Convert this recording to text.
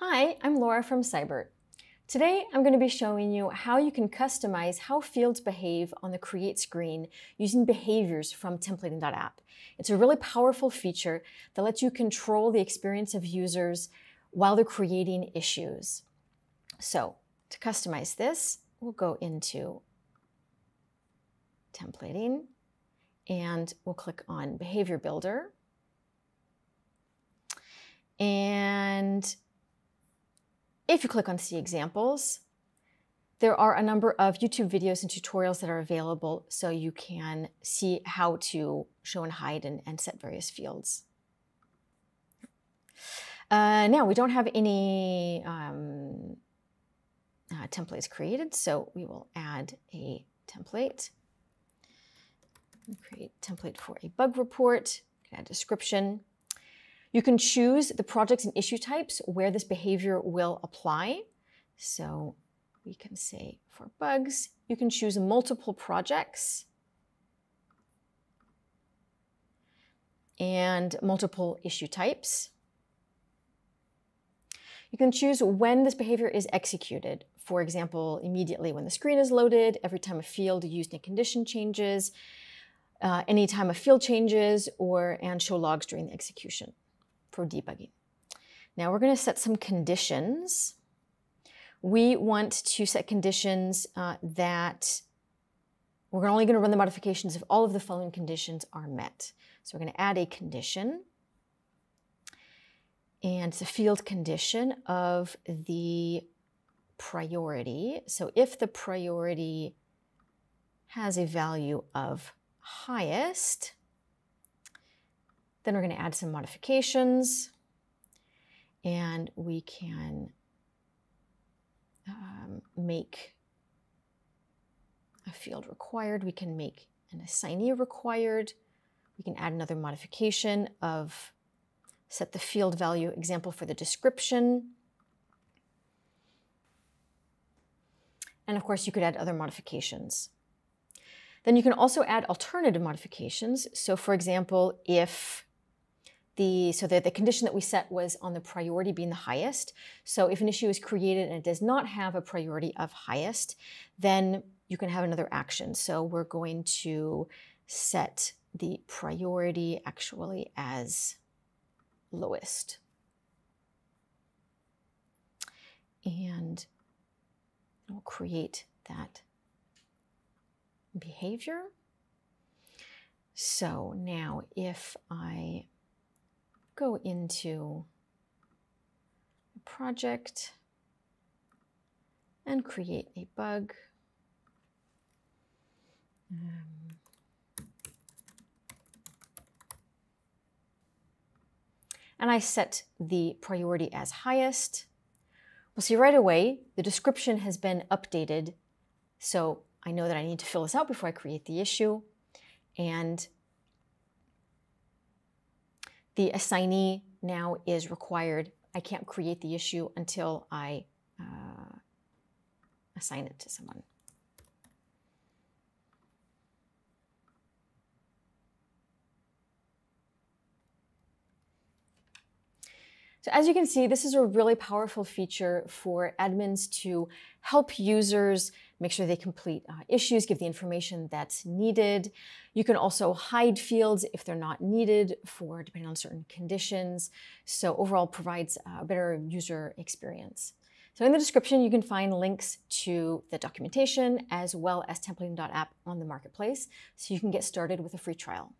Hi, I'm Laura from Seibert. Today, I'm going to be showing you how you can customize how fields behave on the Create screen using behaviors from templating.app. It's a really powerful feature that lets you control the experience of users while they're creating issues. So, to customize this, we'll go into templating and we'll click on Behavior Builder. And if you click on See Examples, there are a number of YouTube videos and tutorials that are available so you can see how to show and hide and, and set various fields. Uh, now, we don't have any um, uh, templates created, so we will add a template. Create template for a bug report, add description. You can choose the projects and issue types where this behavior will apply. So we can say for bugs, you can choose multiple projects and multiple issue types. You can choose when this behavior is executed. For example, immediately when the screen is loaded, every time a field used in condition changes, uh, anytime a field changes, or and show logs during the execution for debugging. Now we're going to set some conditions. We want to set conditions uh, that we're only going to run the modifications if all of the following conditions are met. So we're going to add a condition. And it's a field condition of the priority. So if the priority has a value of highest, then we're going to add some modifications and we can um, make a field required. We can make an assignee required. We can add another modification of set the field value example for the description. And of course, you could add other modifications. Then you can also add alternative modifications. So for example, if the, so the condition that we set was on the priority being the highest. So if an issue is created and it does not have a priority of highest, then you can have another action. So we're going to set the priority actually as lowest. And we'll create that behavior. So now if I go into a project and create a bug. Um, and I set the priority as highest. We'll see right away the description has been updated. So I know that I need to fill this out before I create the issue. And the assignee now is required. I can't create the issue until I uh, assign it to someone. So as you can see, this is a really powerful feature for admins to help users make sure they complete uh, issues, give the information that's needed. You can also hide fields if they're not needed for depending on certain conditions. So overall provides a better user experience. So in the description, you can find links to the documentation as well as templating.app on the marketplace so you can get started with a free trial.